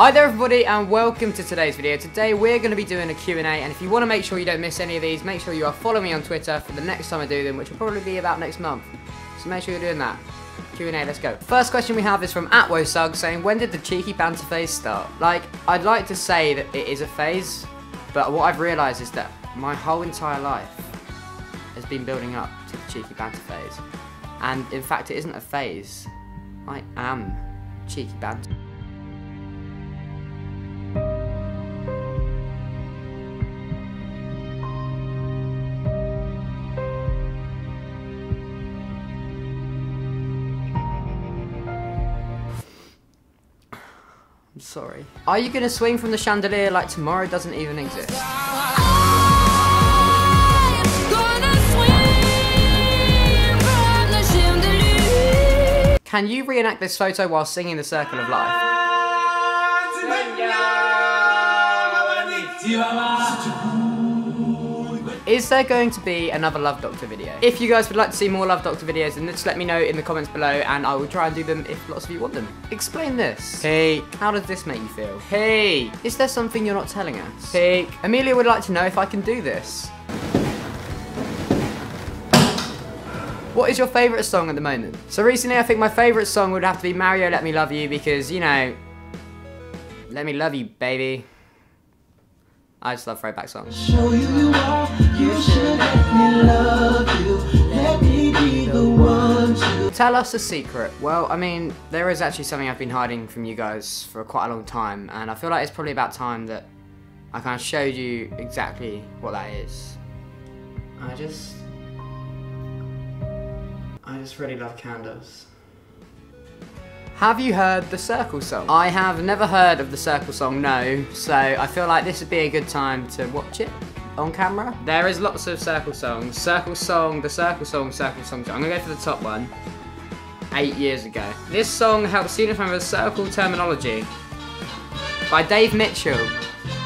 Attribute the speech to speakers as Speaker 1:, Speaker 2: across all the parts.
Speaker 1: Hi there everybody and welcome to today's video. Today we're going to be doing a Q&A and if you want to make sure you don't miss any of these, make sure you are following me on Twitter for the next time I do them, which will probably be about next month. So make sure you're doing that. Q&A, let's go. First question we have is from AtwoSug saying, when did the cheeky banter phase start? Like, I'd like to say that it is a phase, but what I've realised is that my whole entire life has been building up to the cheeky banter phase. And in fact, it isn't a phase. I am cheeky banter. I'm sorry. Are you gonna swing from the chandelier like tomorrow doesn't even exist? Can you reenact this photo while singing the Circle of Life? Is there going to be another Love Doctor video? If you guys would like to see more Love Doctor videos, then just let me know in the comments below and I will try and do them if lots of you want them. Explain this. Hey, how does this make you feel? Hey, is there something you're not telling us? Hey, Amelia would like to know if I can do this. What is your favourite song at the moment? So recently I think my favourite song would have to be Mario Let Me Love You because, you know, let me love you, baby. I just love throwback songs. Tell us a secret. Well, I mean, there is actually something I've been hiding from you guys for quite a long time, and I feel like it's probably about time that I kind of showed you exactly what that is. I just... I just really love candles. Have you heard the Circle song? I have never heard of the Circle song, no, so I feel like this would be a good time to watch it on camera. There is lots of Circle songs. Circle song, the Circle song, Circle song. I'm gonna go for the top one. Eight years ago. This song helps students remember the Circle terminology by Dave Mitchell.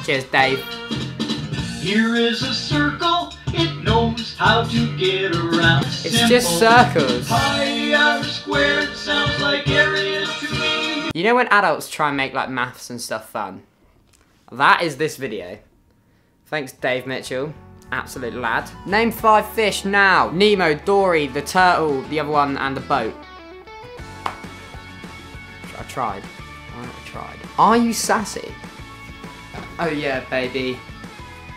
Speaker 1: Cheers, Dave.
Speaker 2: Here is a circle, it knows how to get around.
Speaker 1: It's Simple. just circles.
Speaker 2: Pi squared sounds like areas to me.
Speaker 1: You know when adults try and make like maths and stuff fun? That is this video. Thanks Dave Mitchell. Absolute lad. Name five fish now. Nemo, Dory, the turtle, the other one, and the boat. I tried. I tried. Are you sassy? Oh yeah, baby.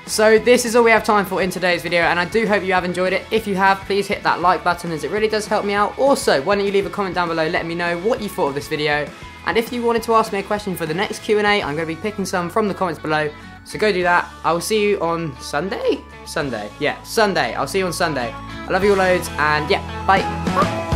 Speaker 1: So this is all we have time for in today's video and I do hope you have enjoyed it. If you have, please hit that like button as it really does help me out. Also, why don't you leave a comment down below letting me know what you thought of this video. And if you wanted to ask me a question for the next Q&A, I'm going to be picking some from the comments below. So go do that. I will see you on Sunday? Sunday. Yeah, Sunday. I'll see you on Sunday. I love you all loads and yeah, bye.